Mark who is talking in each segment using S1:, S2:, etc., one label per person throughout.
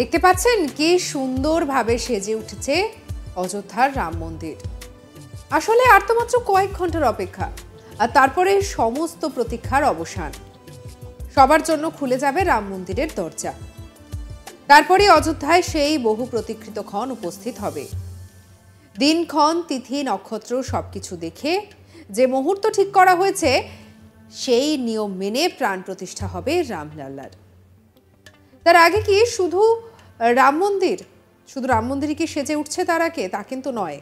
S1: দেখতে পাচ্ছেন কি সুন্দরভাবে সেজে উঠেছে অযোধ্যার রাম মন্দির। আসলে আর তো মাত্র কয়েক ঘণ্টার অপেক্ষা, আর তারপরে সমস্ত প্রতীক্ষার অবসান। সবার জন্য খুলে যাবে রাম মন্দিরের দরজা। তারপরে অযোধ্যায় সেই বহু প্রতীক্ষিত ক্ষণ উপস্থিত হবে। দিনক্ষণ তিথি, নক্ষত্র সবকিছু দেখে যে মুহূর্ত ঠিক করা হয়েছে, সেই নিয়ম মেনে প্রাণ প্রতিষ্ঠা হবে রামলাল্লার তার আগে কি শুধু রাম মন্দির? শুধু রাম মন্দিরই কি সেজে উঠছে তার আগে? তা কিন্তু নয়।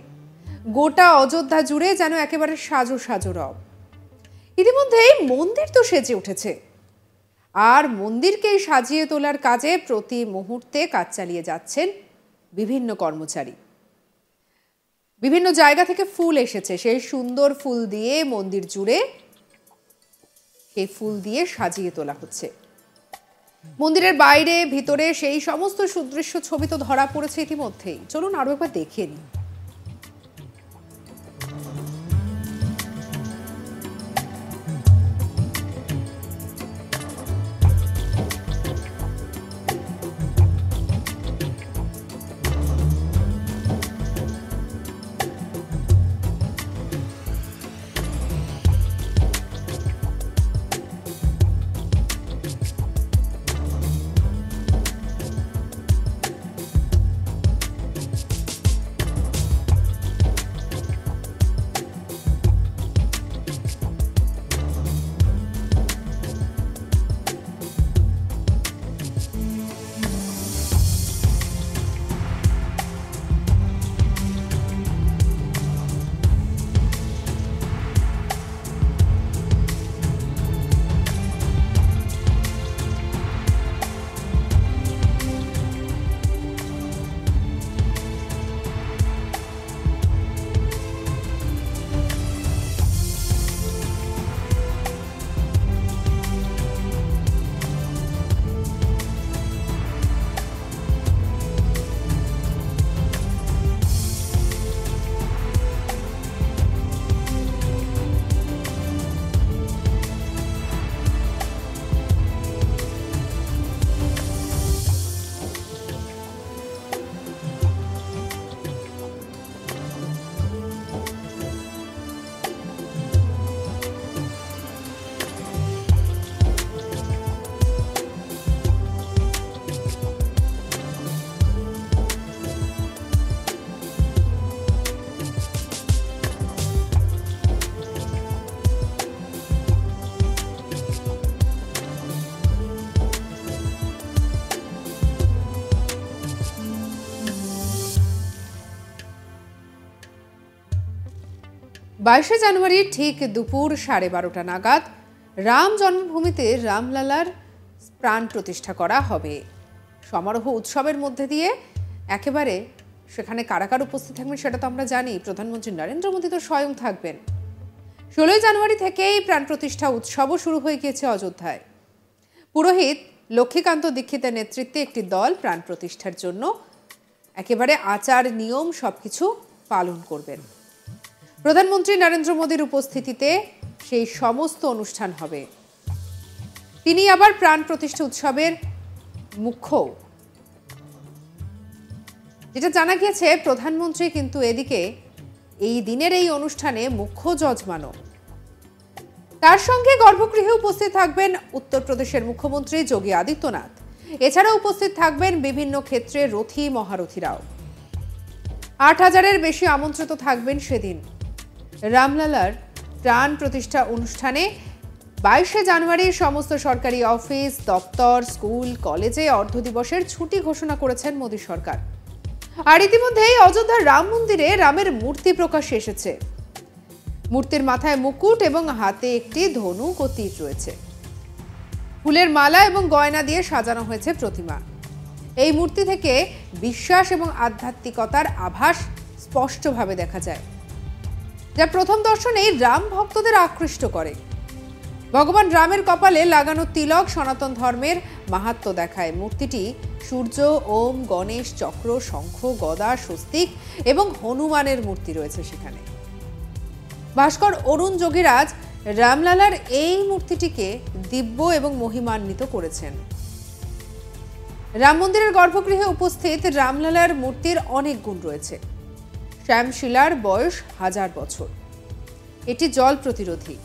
S1: গোটা অযোধ্যা জুড়ে যেন একেবারে সাজো সাজো রব। ইতিমধ্যেই মন্দির তো সেজে উঠেছে। আর মন্দিরকে সাজিয়ে তোলার কাজে প্রতি মুহূর্তে কাজ চালিয়ে যাচ্ছেন বিভিন্ন কর্মচারী। বিভিন্ন জায়গা থেকে ফুল এসেছে। সেই সুন্দর ফুল দিয়ে মন্দির জুড়ে সেই ফুল দিয়ে সাজিয়ে তোলা হচ্ছে। মন্দিরের বাইরে, ভিতরে সেই সমস্ত সুদৃশ্য ছবি তো ধরা পড়েছে ইতিমধ্যেই। চলুন আরও একবার দেখে নিই বাইশে জানুয়ারি ঠিক দুপুর সাড়ে বারোটা নাগাদ রাম জন্মভূমিতে রামলালার প্রাণ প্রতিষ্ঠা করা হবে। সমারোহ উৎসবের মধ্যে দিয়ে একেবারে সেখানে কারা কারা উপস্থিত থাকবেন সেটা তো আমরা জানি। প্রধানমন্ত্রী নরেন্দ্র মোদী তো স্বয়ং থাকবেন। ষোলোই জানুয়ারি থেকেই প্রাণ প্রতিষ্ঠা উৎসবও শুরু হয়ে গিয়েছে অযোধ্যায়। পুরোহিত লক্ষ্মীকান্ত দীক্ষিতের নেতৃত্বে একটি দল প্রাণ প্রতিষ্ঠার জন্য একেবারে আচার নিয়ম সবকিছু পালন করবেন। প্রধানমন্ত্রী নরেন্দ্র মোদীর উপস্থিতিতে সেই সমস্ত অনুষ্ঠান হবে। তিনি আবার প্রাণ প্রতিষ্ঠা উৎসবের মুখ্য যেটা জানা গিয়েছে, প্রধানমন্ত্রী কিন্তু এদিকে এই দিনের এই অনুষ্ঠানে মুখ্য যজমানও। তার সঙ্গে গর্ভগৃহে উপস্থিত থাকবেন উত্তরপ্রদেশের মুখ্যমন্ত্রী যোগী আদিত্যনাথ। এছাড়া উপস্থিত থাকবেন বিভিন্ন ক্ষেত্রে রথী মহারথীরাও। আট হাজারের বেশি আমন্ত্রিত থাকবেন সেদিন রামলালার প্রাণ প্রতিষ্ঠা অনুষ্ঠানে বাইশে জানুয়ারি সমস্ত সরকারি অফিস, দপ্তর, স্কুল, কলেজে অর্ধ দিবসের ছুটি ঘোষণা করেছেন মোদী সরকার। আর ইতিমধ্যেই অযোধ্যার রাম মন্দিরে রামের মূর্তি প্রকাশ্যে এসেছে। মূর্তির মাথায় মুকুট এবং হাতে একটি ধনুক ও রয়েছে। ফুলের মালা এবং গয়না দিয়ে সাজানো হয়েছে প্রতিমা। এই মূর্তি থেকে বিশ্বাস এবং আধ্যাত্মিকতার আভাস স্পষ্টভাবে দেখা যায়। যা প্রথম দর্শনেই রাম ভক্তদের আকৃষ্ট করে। ভগবান রামের কপালে লাগানো তিলক সনাতন ধর্মের মাহাত্ম দেখায়। মূর্তিটি সূর্য, ওম, গণেশ, চক্র, শঙ্খ, গদা, স্বস্তিক এবং হনুমানের মূর্তি রয়েছে সেখানে। ভাস্কর অরুণ যোগীরাজ রামলালার এই মূর্তিটিকে দিব্য এবং মহিমান্বিত করেছেন। রাম মন্দিরের গর্ভগৃহে উপস্থিত রামলালার মূর্তির অনেক গুণ রয়েছে। শ্যামশিলার বয়স হাজার বছর। এটি জল প্রতিরোধী।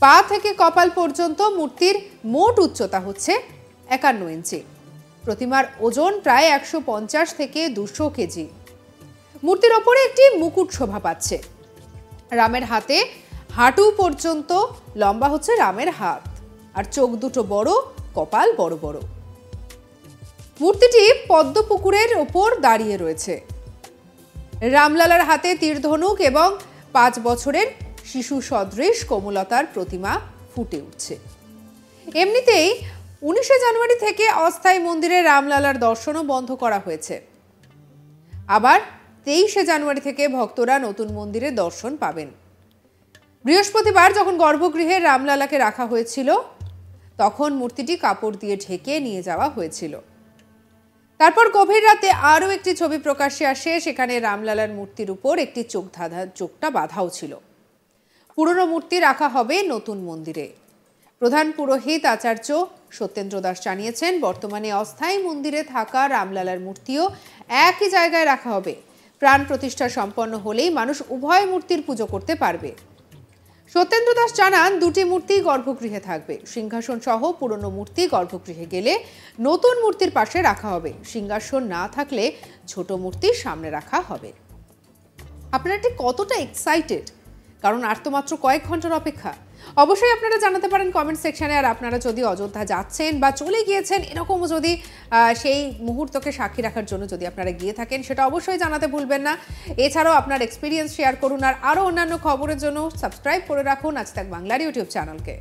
S1: পা থেকে কপাল পর্যন্ত মূর্তির মোট উচ্চতা হচ্ছে একান্ন ইঞ্চি। প্রতিমার ওজন প্রায় একশো পঞ্চাশ থেকে দুশো কেজি। মূর্তির ওপরে একটি মুকুট শোভা পাচ্ছে। রামের হাতে হাঁটু পর্যন্ত লম্বা হচ্ছে রামের হাত, আর চোখ দুটো বড়, কপাল বড় বড়। মূর্তিটি পদ্মপুকুরের ওপর দাঁড়িয়ে রয়েছে। রামলালার হাতে তীরধনুক এবং পাঁচ বছরের শিশু সদৃশ কোমলতার প্রতিমা ফুটে উঠছে। এমনিতেই উনিশে জানুয়ারি থেকে অস্থায়ী মন্দিরে রামলালার দর্শনও বন্ধ করা হয়েছে। আবার তেইশে জানুয়ারি থেকে ভক্তরা নতুন মন্দিরে দর্শন পাবেন। বৃহস্পতিবার যখন গর্ভগৃহে রামলালাকে রাখা হয়েছিল, তখন মূর্তিটি কাপড় দিয়ে ঢেকে নিয়ে যাওয়া হয়েছিল। তারপর গভীর রাতে আরও একটি ছবি প্রকাশ্যে আসে, সেখানে রামলালার মূর্তির উপর একটি চোখ ধাঁধা, চোখটা বাঁধাও ছিল। পুরনো মূর্তি রাখা হবে নতুন মন্দিরে। প্রধান পুরোহিত আচার্য সত্যেন্দ্র দাস জানিয়েছেন, বর্তমানে অস্থায়ী মন্দিরে থাকা রামলালার মূর্তিও একই জায়গায় রাখা হবে। প্রাণ প্রতিষ্ঠা সম্পন্ন হলেই মানুষ উভয় মূর্তির পুজো করতে পারবে। সত্যেন্দ্র দাস জানান, দুটি মূর্তি গর্ভগৃহে থাকবে। সিংহাসন সহ পুরনো মূর্তি গর্ভগৃহে গেলে নতুন মূর্তির পাশে রাখা হবে। সিংহাসন না থাকলে ছোট মূর্তি সামনে রাখা হবে। আপনারা ঠিক কতটা এক্সাইটেড কারণ আর তো মাত্র কয়েক ঘণ্টার অপেক্ষা। অবশ্যই আপনারা জানাতে পারেন কমেন্ট সেকশানে আর আপনারা যদি অযোধ্যা যাচ্ছেন বা চলে গিয়েছেন, এরকম যদি সেই মুহূর্তকে সাক্ষী রাখার জন্য যদি আপনারা গিয়ে থাকেন, সেটা অবশ্যই জানাতে ভুলবেন না। এছাড়াও আপনার এক্সপিরিয়েন্স শেয়ার করুন। আর আরও অন্যান্য খবরের জন্য সাবস্ক্রাইব করে রাখুন। আজ তাক বাংলার ইউটিউব চ্যানেলকে